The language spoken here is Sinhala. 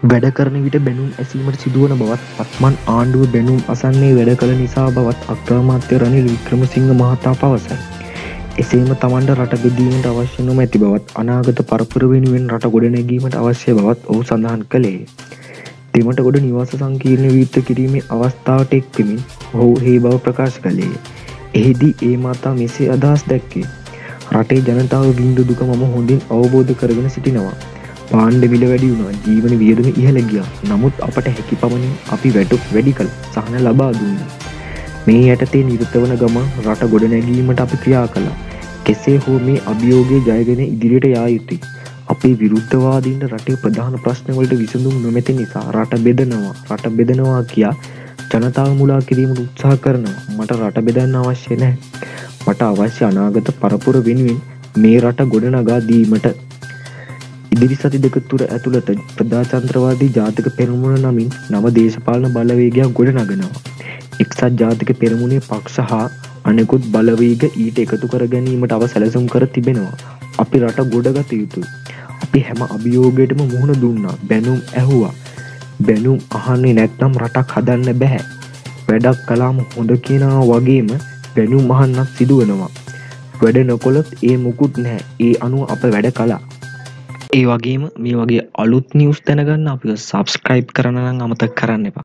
වැඩ කරන විට බැනුම් ඇසීමට සිදුවන බවත් පත්මන් ආණ්ඩුව බැනුම් අසන්නේ වැඩ කළ නිසා බවත් අක්‍රමාත්‍ය රනිල් වික්‍රමසිංහ මහතා පවසයි. එසේම තමන්ට රට බෙදීමට අවශ්‍ය නොම ඇති බවත් අනාගත පරපුර වෙනුවෙන් රට ගොඩනැගීමට අවශ්‍ය බවත් ඔහු සඳහන් කළේ. දෙමට ගොඩ නිවාස සංකීර්ණ විත්ත කිරීමේ අවස්ථාවට එක්කමින් ඔහු හේ බව ප්‍රකාශ කළේ. එහිදී ඒ මාතා මෙසේ අදහස් දැක්කේ. රටේ ජනතාව බින්දු දුක මම හොඳින් අවබෝධ කරගෙන සිටිනවා. පාණ්ඩ මිල වැඩි වුණා. ජීවන වියදම ඉහළ ගියා. නමුත් අපට හැකි පමණින් අපි වැටුප් වැඩි කළ. සහන ලබා දුන්න. මේ යටතේ නිරත වන ගම රට ගොඩනැගීමට අපි ක්‍රියා කළා. කෙසේ හෝ මේ අභියෝගය ජයගෙන ඉදිරියට යා යුතුයි. අපේ විරුද්ධවාදීන්ට රටේ ප්‍රධාන ප්‍රශ්නවලට විසඳුම් නොමැති නිසා රට බෙදනවා. රට බෙදනවා කියා ජනතාව මුලා කිරීමට උත්සාහ කරනවා. මට රට බෙදන්න අවශ්‍ය නැහැ. මට අවශ්‍ය අනාගත පරපුර වෙනුවෙන් මේ රට ගොඩනගා දීමට ඉදිරි සති දෙක තුර ඇතුළත ප්‍රදාචන්ත්‍රවාදී ජාතික පෙරමුණ නමින් නව දේශපාලන බලවේගයක් ගොඩ නගනවා. එක්සත් ජාතික පෙරමුණේ පක්ෂ හා අනෙකුත් බලවේග ඊට එකතු කර ගැනීමට අව සැලසුම් කර තිබෙනවා. අපි රට ගොඩගත යුතු. අපි හැම අභියෝගයටම මුහුණ දුන්නා බැනුම් ඇහුවා. බැනුම් අහන්නේ නැත්නම් රටක් හදන්න බැහැ. වැඩක් කලාම හොඳ කියනවා වගේම බැනුම් අහන්නත් සිදුවනවා. වැඩ නොකොළොත් ඒ මුකුත් නෑ ඒ අනුව අප වැඩ කලා ඒ වගේම මේ වගේ අලුත් නිවස් දැනගන්න අපි සබස්ක්‍රයිබ් කරන නම් අමතක් කරන්න එපා.